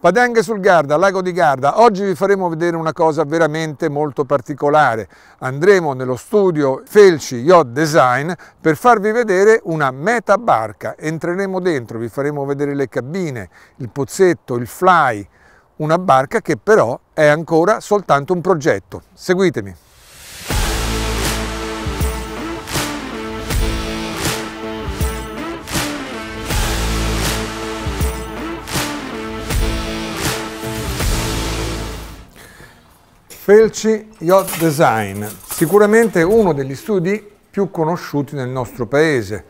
Padanghe sul Garda, Lago di Garda. Oggi vi faremo vedere una cosa veramente molto particolare. Andremo nello studio Felci Yacht Design per farvi vedere una meta barca. Entreremo dentro, vi faremo vedere le cabine, il pozzetto, il fly, una barca che però è ancora soltanto un progetto. Seguitemi. Felci Yacht Design, sicuramente uno degli studi più conosciuti nel nostro paese,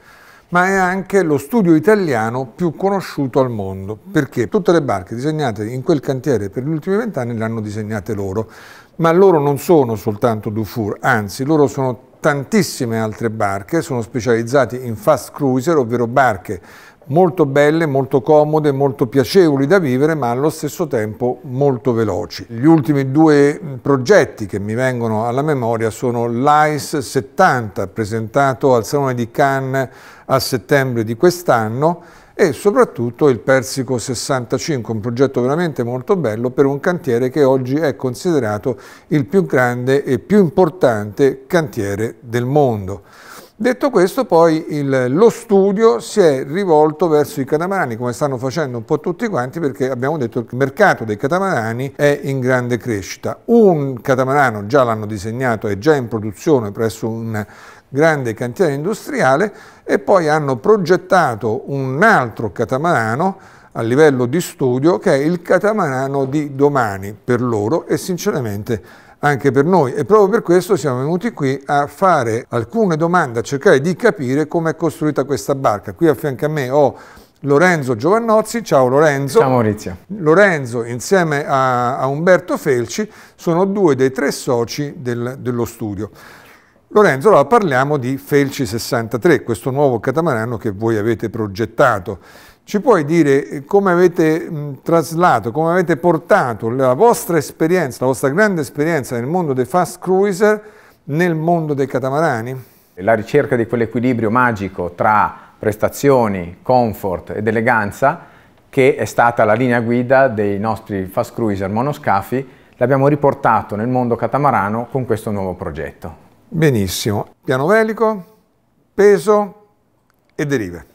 ma è anche lo studio italiano più conosciuto al mondo, perché tutte le barche disegnate in quel cantiere per gli ultimi vent'anni le hanno disegnate loro, ma loro non sono soltanto Dufour, anzi loro sono tantissime altre barche, sono specializzati in fast cruiser, ovvero barche molto belle, molto comode, molto piacevoli da vivere, ma allo stesso tempo molto veloci. Gli ultimi due progetti che mi vengono alla memoria sono l'ICE 70, presentato al Salone di Cannes a settembre di quest'anno, e soprattutto il Persico 65, un progetto veramente molto bello per un cantiere che oggi è considerato il più grande e più importante cantiere del mondo. Detto questo poi il, lo studio si è rivolto verso i catamarani come stanno facendo un po' tutti quanti perché abbiamo detto che il mercato dei catamarani è in grande crescita. Un catamarano già l'hanno disegnato, è già in produzione presso un grande cantiere industriale e poi hanno progettato un altro catamarano a livello di studio che è il catamarano di domani per loro e sinceramente anche per noi e proprio per questo siamo venuti qui a fare alcune domande, a cercare di capire come è costruita questa barca. Qui a fianco a me ho Lorenzo Giovannozzi, ciao Lorenzo. Ciao Maurizio. Lorenzo insieme a, a Umberto Felci sono due dei tre soci del, dello studio. Lorenzo, allora parliamo di Felci 63, questo nuovo catamarano che voi avete progettato. Ci puoi dire come avete mh, traslato, come avete portato la vostra esperienza, la vostra grande esperienza nel mondo dei fast cruiser nel mondo dei catamarani? La ricerca di quell'equilibrio magico tra prestazioni, comfort ed eleganza che è stata la linea guida dei nostri fast cruiser monoscafi l'abbiamo riportato nel mondo catamarano con questo nuovo progetto. Benissimo. Piano velico, peso e derive.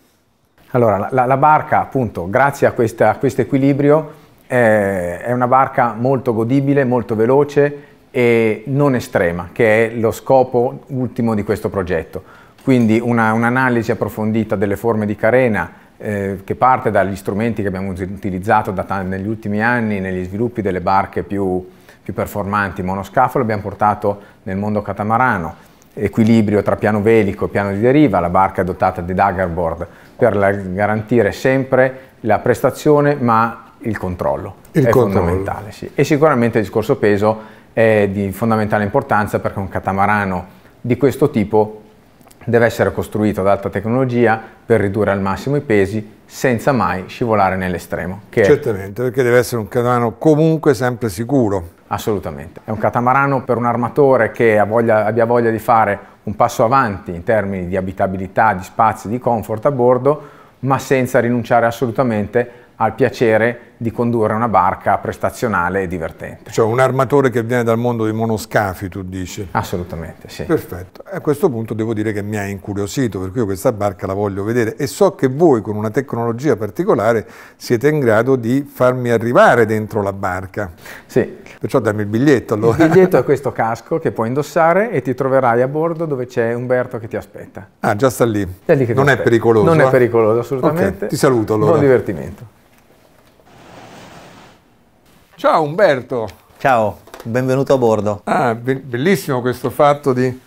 Allora, la, la barca, appunto, grazie a, questa, a questo equilibrio, eh, è una barca molto godibile, molto veloce e non estrema, che è lo scopo ultimo di questo progetto. Quindi un'analisi un approfondita delle forme di carena, eh, che parte dagli strumenti che abbiamo utilizzato da, negli ultimi anni negli sviluppi delle barche più, più performanti monoscafo, l'abbiamo portato nel mondo catamarano, equilibrio tra piano velico e piano di deriva, la barca è dotata di daggerboard per la, garantire sempre la prestazione ma il controllo il è controllo. fondamentale. Sì. E sicuramente il discorso peso è di fondamentale importanza perché un catamarano di questo tipo deve essere costruito ad alta tecnologia per ridurre al massimo i pesi senza mai scivolare nell'estremo. Certamente, perché deve essere un catamarano comunque sempre sicuro. Assolutamente. È un catamarano per un armatore che voglia, abbia voglia di fare un passo avanti in termini di abitabilità, di spazi, di comfort a bordo, ma senza rinunciare assolutamente al piacere di condurre una barca prestazionale e divertente. Cioè un armatore che viene dal mondo dei monoscafi, tu dici? Assolutamente, sì. Perfetto. A questo punto devo dire che mi ha incuriosito, perché io questa barca la voglio vedere e so che voi con una tecnologia particolare siete in grado di farmi arrivare dentro la barca. Sì. Perciò dammi il biglietto allora. Il biglietto è questo casco che puoi indossare e ti troverai a bordo dove c'è Umberto che ti aspetta. Ah, già sta lì. È lì non è pericoloso? Non eh? è pericoloso, assolutamente. Okay, ti saluto allora. Buon divertimento. Ciao Umberto. Ciao, benvenuto a bordo. Ah, be bellissimo questo fatto di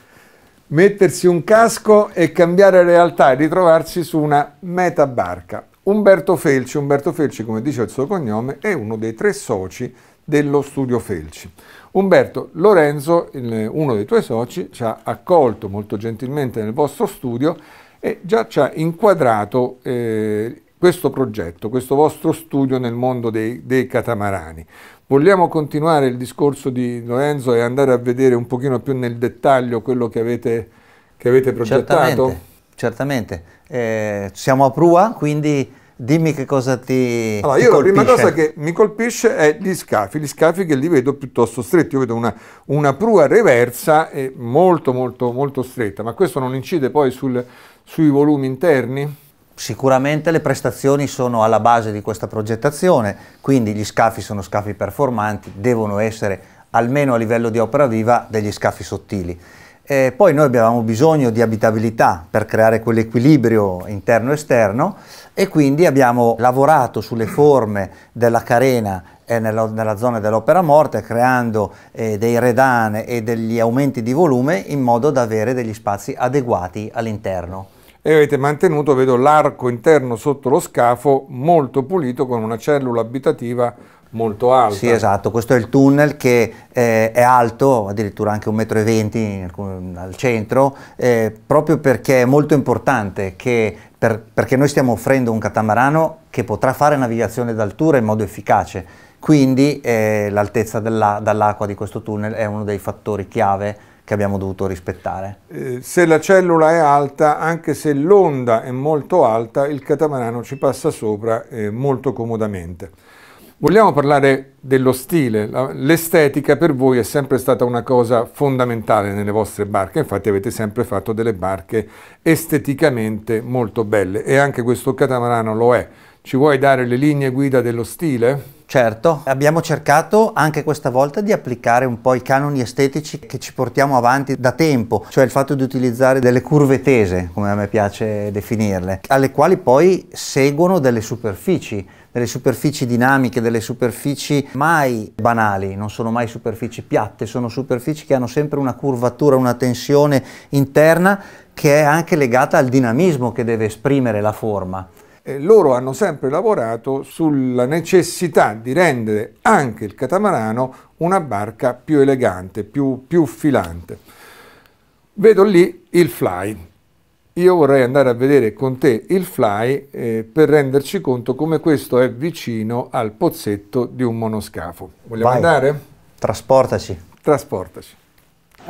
mettersi un casco e cambiare realtà e ritrovarsi su una meta barca. Umberto Felci, Umberto Felci come dice il suo cognome, è uno dei tre soci dello studio Felci. Umberto Lorenzo, uno dei tuoi soci, ci ha accolto molto gentilmente nel vostro studio e già ci ha inquadrato eh, questo progetto, questo vostro studio nel mondo dei, dei, catamarani. Vogliamo continuare il discorso di Lorenzo e andare a vedere un pochino più nel dettaglio quello che avete, che avete progettato? Certamente, certamente. Eh, siamo a prua, quindi Dimmi che cosa ti Allora, ti io la prima colpisce. cosa che mi colpisce è gli scafi, gli scafi che li vedo piuttosto stretti, io vedo una, una prua reversa e molto molto molto stretta, ma questo non incide poi sul- sui volumi interni? Sicuramente le prestazioni sono alla base di questa progettazione, quindi gli scafi sono scafi performanti, devono essere almeno a livello di opera viva degli scafi sottili. E poi noi abbiamo bisogno di abitabilità per creare quell'equilibrio interno-esterno e quindi abbiamo lavorato sulle forme della carena e nella, nella zona dell'opera morte creando eh, dei redane e degli aumenti di volume in modo da avere degli spazi adeguati all'interno. E avete mantenuto, vedo, l'arco interno sotto lo scafo molto pulito con una cellula abitativa molto alta. Sì, esatto, questo è il tunnel che eh, è alto, addirittura anche 1,20 m al centro, eh, proprio perché è molto importante che, per- perché noi stiamo offrendo un catamarano che potrà fare navigazione d'altura in modo efficace, quindi eh, l'altezza della- dall'acqua di questo tunnel è uno dei fattori chiave che abbiamo dovuto rispettare. Eh, se la cellula è alta, anche se l'onda è molto alta, il catamarano ci passa sopra eh, molto comodamente. Vogliamo parlare dello stile. L'estetica per voi è sempre stata una cosa fondamentale nelle vostre barche, infatti avete sempre fatto delle barche esteticamente molto belle e anche questo catamarano lo è. Ci vuoi dare le linee guida dello stile? Certo, abbiamo cercato anche questa volta di applicare un po' i canoni estetici che ci portiamo avanti da tempo, cioè il fatto di utilizzare delle curve tese, come a me piace definirle, alle quali poi seguono delle superfici, delle superfici dinamiche, delle superfici mai banali, non sono mai superfici piatte, sono superfici che hanno sempre una curvatura, una tensione interna che è anche legata al dinamismo che deve esprimere la forma. Eh, loro hanno sempre lavorato sulla necessità di rendere anche il catamarano una barca più elegante, più, più filante. Vedo lì il fly. Io vorrei andare a vedere con te il fly eh, per renderci conto come questo è vicino al pozzetto di un monoscafo. Vogliamo Vai. andare? Trasportaci. Trasportaci.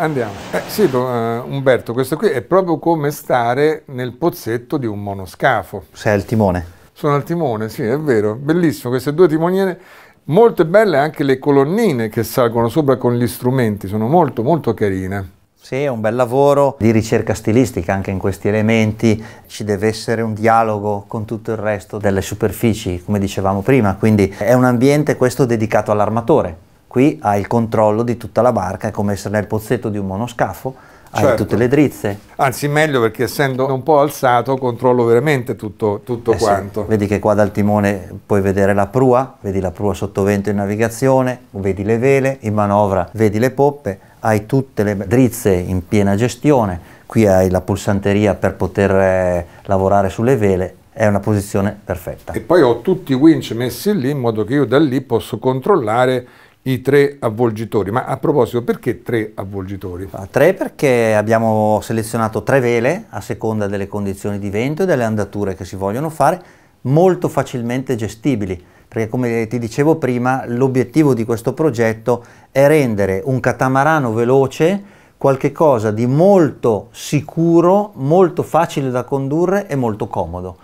Andiamo. Eh, sì, eh, Umberto, questo qui è proprio come stare nel pozzetto di un monoscafo. Sei al timone. Sono al timone, sì, è vero, bellissimo, queste due timoniere, molto belle anche le colonnine che salgono sopra con gli strumenti, sono molto molto carine. Sì, è un bel lavoro di ricerca stilistica anche in questi elementi, ci deve essere un dialogo con tutto il resto delle superfici, come dicevamo prima, quindi è un ambiente questo dedicato all'armatore. Qui hai il controllo di tutta la barca, è come essere nel pozzetto di un monoscafo, hai Certo. tutte le drizze. Anzi, meglio perché essendo un po' alzato controllo veramente tutto, tutto Eh sì, quanto. Vedi che qua dal timone puoi vedere la prua, vedi la prua sottovento in navigazione, vedi le vele, in manovra vedi le poppe, hai tutte le drizze in piena gestione, qui hai la pulsanteria per poter eh, lavorare sulle vele, è una posizione perfetta. E poi ho tutti i winch messi lì in modo che io da lì posso controllare i tre avvolgitori. Ma a proposito, perché tre avvolgitori? A tre perché abbiamo selezionato tre vele a seconda delle condizioni di vento e delle andature che si vogliono fare, molto facilmente gestibili. Perché come ti dicevo prima, l'obiettivo di questo progetto è rendere un catamarano veloce qualche cosa di molto sicuro, molto facile da condurre e molto comodo.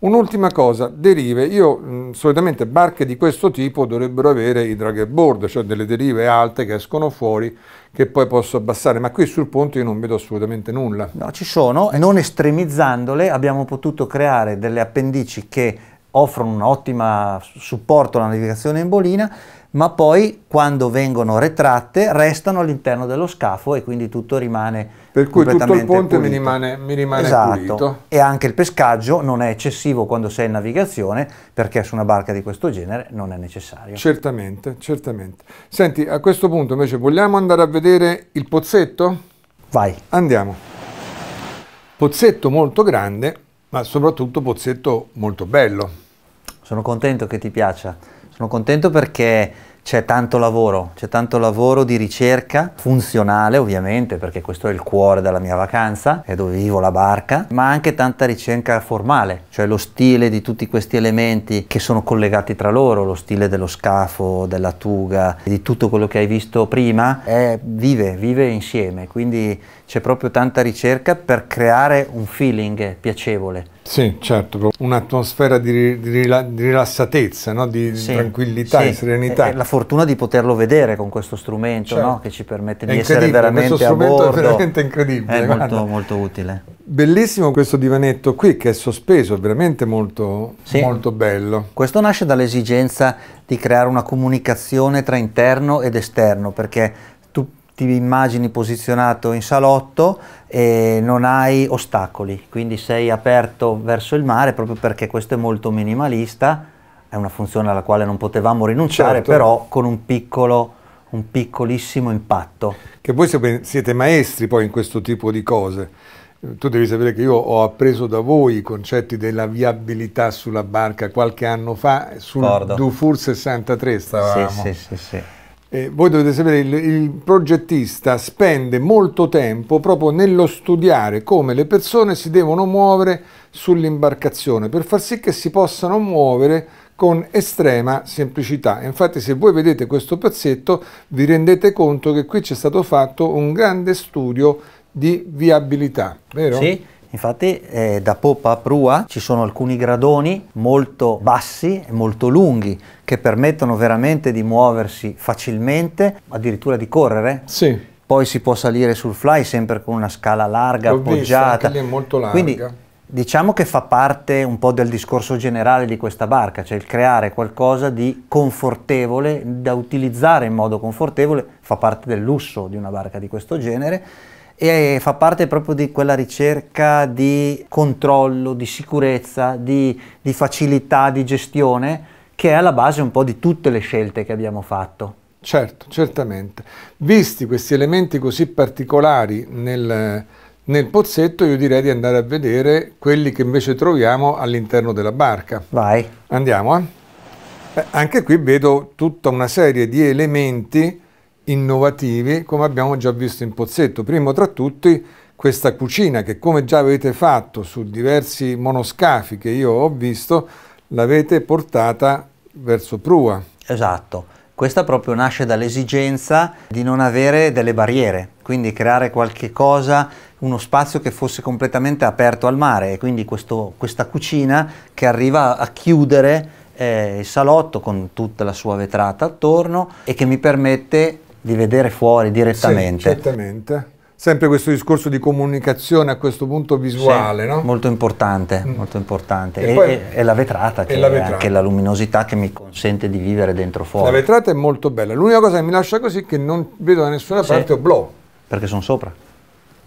Un'ultima cosa, derive. Io mh, solitamente barche di questo tipo dovrebbero avere i dragger board, cioè delle derive alte che escono fuori che poi posso abbassare, ma qui sul ponte io non vedo assolutamente nulla. No, ci sono, non estremizzandole abbiamo potuto creare delle appendici che offrono un ottimo supporto alla navigazione in bolina, ma poi quando vengono retratte restano all'interno dello scafo e quindi tutto rimane Per cui tutto il ponte mi pulito. rimane, mi rimane esatto. pulito. E anche il pescaggio non è eccessivo quando sei in navigazione perché su una barca di questo genere non è necessario. Certamente, certamente. Senti, a questo punto invece vogliamo andare a vedere il pozzetto? Vai. Andiamo. Pozzetto molto grande, ma soprattutto pozzetto molto bello. Sono contento che ti piaccia, sono contento perché c'è tanto lavoro, c'è tanto lavoro di ricerca funzionale ovviamente perché questo è il cuore della mia vacanza, è dove vivo la barca, ma anche tanta ricerca formale, cioè lo stile di tutti questi elementi che sono collegati tra loro, lo stile dello scafo, della tuga, di tutto quello che hai visto prima, è, vive, vive insieme, quindi c'è proprio tanta ricerca per creare un feeling piacevole. Sì, certo, un'atmosfera di, di, di, rilassatezza, no? di sì, tranquillità sì. e serenità. E, la fortuna di poterlo vedere con questo strumento certo. no? che ci permette di essere veramente a bordo. Questo strumento è veramente incredibile. È molto, molto, utile. Bellissimo questo divanetto qui che è sospeso, è veramente molto, sì. molto bello. Questo nasce dall'esigenza di creare una comunicazione tra interno ed esterno, perché ti immagini posizionato in salotto e non hai ostacoli, quindi sei aperto verso il mare proprio perché questo è molto minimalista, è una funzione alla quale non potevamo rinunciare, certo. però con un piccolo un piccolissimo impatto. Che voi siete maestri poi in questo tipo di cose. Tu devi sapere che io ho appreso da voi i concetti della viabilità sulla barca qualche anno fa, sul Cordo. Dufour 63 stavamo. Sì, sì, sì, sì. Eh, voi dovete sapere, il, il progettista spende molto tempo proprio nello studiare come le persone si devono muovere sull'imbarcazione per far sì che si possano muovere con estrema semplicità. Infatti se voi vedete questo pezzetto vi rendete conto che qui c'è stato fatto un grande studio di viabilità, vero? Sì. Infatti eh, da poppa a prua ci sono alcuni gradoni molto bassi e molto lunghi che permettono veramente di muoversi facilmente, addirittura di correre. Sì. Poi si può salire sul fly sempre con una scala larga, L'ho appoggiata. Vista, è molto larga. Quindi diciamo che fa parte un po' del discorso generale di questa barca, cioè il creare qualcosa di confortevole, da utilizzare in modo confortevole, fa parte del lusso di una barca di questo genere e fa parte proprio di quella ricerca di controllo, di sicurezza, di, di facilità di gestione che è alla base un po' di tutte le scelte che abbiamo fatto. Certo, certamente. Visti questi elementi così particolari nel, nel pozzetto, io direi di andare a vedere quelli che invece troviamo all'interno della barca. Vai. Andiamo, eh? Eh, anche qui vedo tutta una serie di elementi innovativi come abbiamo già visto in Pozzetto. Primo tra tutti questa cucina che come già avete fatto su diversi monoscafi che io ho visto, l'avete portata verso prua. Esatto. Questa proprio nasce dall'esigenza di non avere delle barriere, quindi creare qualche cosa, uno spazio che fosse completamente aperto al mare e quindi questo, questa cucina che arriva a chiudere eh, il salotto con tutta la sua vetrata attorno e che mi permette di vedere fuori direttamente. Sì, certamente. Sempre questo discorso di comunicazione a questo punto visuale, sì, no? Molto importante, mm. molto importante. E, e, poi, e, la vetrata, che la vetrata. è anche la luminosità che mi consente di vivere dentro fuori. La vetrata è molto bella. L'unica cosa che mi lascia così è che non vedo da nessuna sì, parte oblò. Perché sono sopra.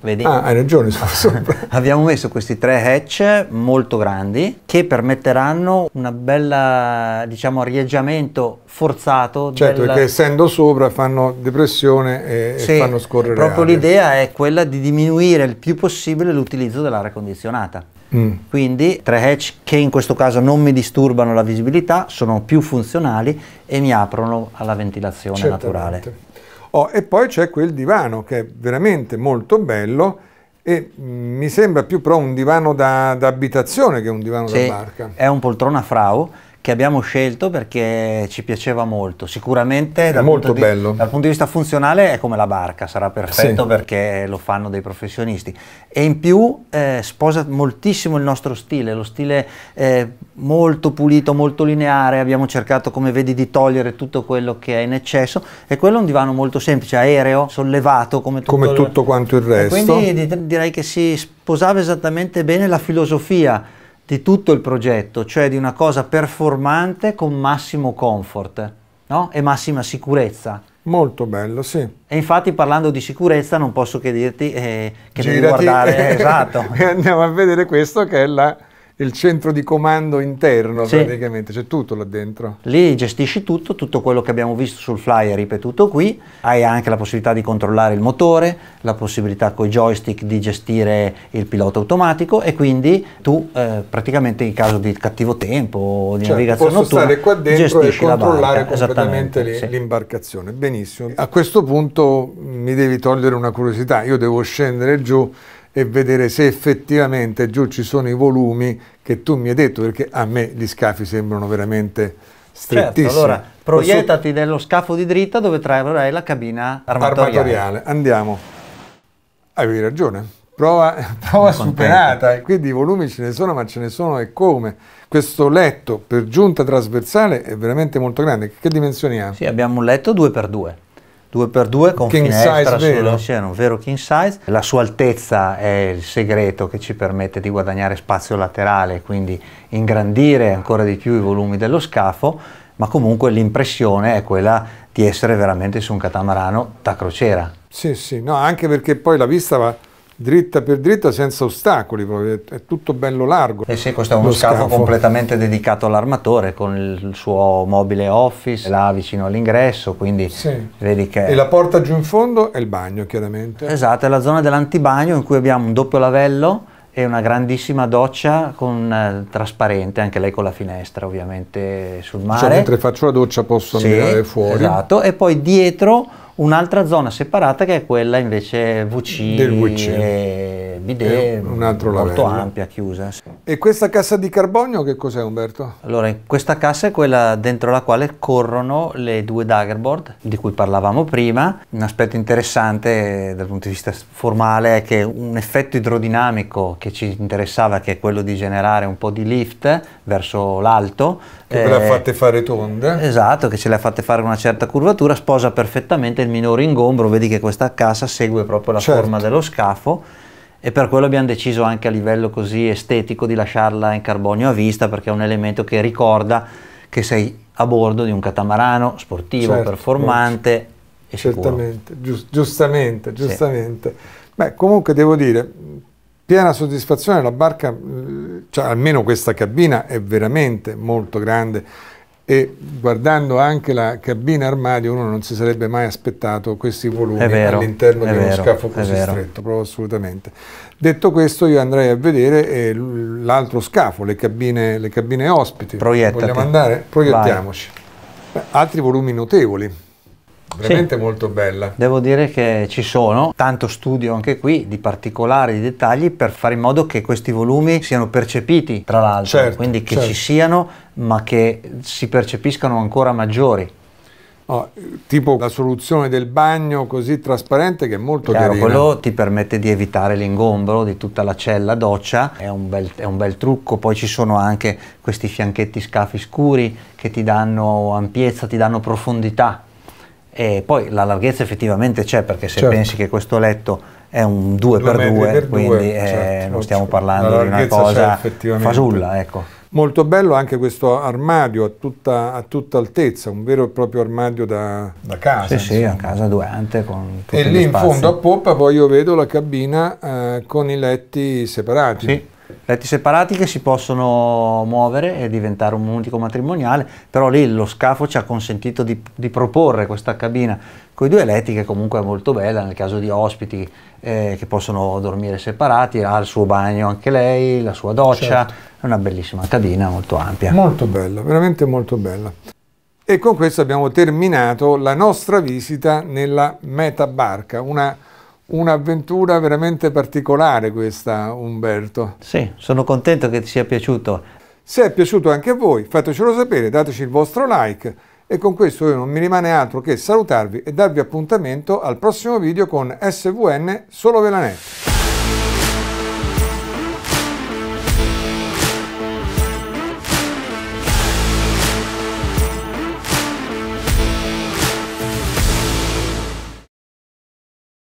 Vedi? Ah, hai ragione, Abbiamo messo questi tre hatch molto grandi che permetteranno un bella, diciamo, arieggiamento forzato. Certo, della... perché essendo sopra fanno depressione e, sì, e fanno scorrere Proprio l'idea è quella di diminuire il più possibile l'utilizzo dell'aria condizionata. Mm. Quindi tre hatch che in questo caso non mi disturbano la visibilità, sono più funzionali e mi aprono alla ventilazione Certamente. naturale. Oh, e poi c'è quel divano che è veramente molto bello e mm, mi sembra più però un divano da, da abitazione che un divano sì, da barca. È un poltrona frau che abbiamo scelto perché ci piaceva molto. Sicuramente dal, molto punto, di, dal punto di vista funzionale è come la barca, sarà perfetto sì. perché lo fanno dei professionisti. E in più eh, sposa moltissimo il nostro stile, lo stile eh, molto pulito, molto lineare. Abbiamo cercato, come vedi, di togliere tutto quello che è in eccesso. E quello è un divano molto semplice, aereo, sollevato come tutto, come tutto quanto il resto. E quindi direi che si sposava esattamente bene la filosofia di tutto il progetto, cioè di una cosa performante con massimo comfort no? e massima sicurezza. Molto bello, sì. E infatti parlando di sicurezza non posso che dirti eh, che Girati devi guardare, esatto. e andiamo a vedere questo che è la il centro di comando interno sì. praticamente, c'è tutto là dentro. Lì gestisci tutto, tutto quello che abbiamo visto sul flyer ripetuto qui, hai anche la possibilità di controllare il motore, la possibilità con i joystick di gestire il pilota automatico e quindi tu eh, praticamente in caso di cattivo tempo o di cioè, navigazione posso notturna stare qua dentro e controllare completamente sì. l'imbarcazione. Benissimo. A questo punto mi devi togliere una curiosità, io devo scendere giù e vedere se effettivamente giù ci sono i volumi che tu mi hai detto, perché a me gli scafi sembrano veramente strettissimi. Certo, allora proiettati Posso... nello scafo di dritta dove troverai la cabina armatoriale. armatoriale. Andiamo. Avevi ragione, prova, prova superata. Quindi i volumi ce ne sono, ma ce ne sono e come. Questo letto per giunta trasversale è veramente molto grande. Che dimensioni ha? Sì, abbiamo un letto 2x2. 2x2 con king finestra size sullo vero. seno, un vero king size. La sua altezza è il segreto che ci permette di guadagnare spazio laterale, quindi ingrandire ancora di più i volumi dello scafo, ma comunque l'impressione è quella di essere veramente su un catamarano da crociera. Sì, sì, no, anche perché poi la vista va dritta per dritta senza ostacoli, proprio, è- tutto bello largo. E sì, questo è uno scafo, scafo. completamente dedicato all'armatore con il suo mobile office là vicino all'ingresso, quindi Sì. vedi che E la porta giù in fondo è il bagno, chiaramente. Esatto, è la zona dell'antibagno in cui abbiamo un doppio lavello e una grandissima doccia con, eh, trasparente, anche lei con la finestra ovviamente sul Cioè, mare. mentre faccio la doccia posso Sì, mirare fuori. Esatto, e poi dietro un'altra zona separata che è quella invece WC, Del WC. e bidet, un altro molto lavello. ampia, chiusa. E questa cassa di carbonio che cos'è Umberto? Allora, questa cassa è quella dentro la quale corrono le due daggerboard di cui parlavamo prima. Un aspetto interessante dal punto di vista formale è che un effetto idrodinamico che ci interessava, che è quello di generare un po' di lift verso l'alto, Che ve l'ha eh, fatte fare tonde. Esatto, che ce le ha fatte fare una certa curvatura, sposa perfettamente il minore ingombro, vedi che questa cassa segue proprio la Certo. forma dello scafo e per quello abbiamo deciso anche a livello così estetico di lasciarla in carbonio a vista perché è un elemento che ricorda che sei a bordo di un catamarano sportivo, Certo, performante e sicuro. Certamente, gius- giustamente, giustamente. Beh, comunque devo dire, piena soddisfazione, la barca, eh, cioè almeno questa cabina è veramente molto grande e guardando anche la cabina armadio uno non si sarebbe mai aspettato questi volumi all'interno di uno vero, scafo così stretto, proprio assolutamente. Detto questo io andrei a vedere eh, l'altro scafo, le cabine, le cabine ospiti. Proiettati. Vogliamo andare? Proiettiamoci. Beh, altri volumi notevoli. Veramente molto bella. Devo dire che ci sono tanto studio anche qui di particolari, di dettagli per fare in modo che questi volumi siano percepiti, tra l'altro, Certo, quindi che certo. ci siano, ma che si percepiscano ancora maggiori. Oh, tipo la soluzione del bagno così trasparente che è molto Chiaro, carina. quello ti permette di evitare l'ingombro di tutta la cella doccia, è un, bel, è un bel trucco, poi ci sono anche questi fianchetti scafi scuri che ti danno ampiezza, ti danno profondità e poi la larghezza effettivamente c'è perché se Certo. pensi che questo letto è un Due 2x2, metri per due, quindi eh, certo, non stiamo la parlando di una cosa fasulla, ecco. Molto bello anche questo armadio a tutta, a tutta altezza, un vero e proprio armadio da, da casa. Sì, sì, insomma. a casa due ante con tutti E lì in spazi. fondo a poppa poi io vedo la cabina eh, con i letti separati. Sì, letti separati che si possono muovere e diventare un unico matrimoniale, però lì lo scafo ci ha consentito di, di proporre questa cabina con i due letti che comunque è molto bella nel caso di ospiti eh, che possono dormire separati, ha il suo bagno anche lei, la sua doccia, Certo. è una bellissima cabina molto ampia. Molto bella, veramente molto bella. E con questo abbiamo terminato la nostra visita nella Meta Barca, una, un'avventura veramente particolare questa Umberto. Sì, sono contento che ti sia piaciuto. Se è piaciuto anche a voi fatecelo sapere, dateci il vostro like e con questo io non mi rimane altro che salutarvi e darvi appuntamento al prossimo video con SVN Solo Velanet.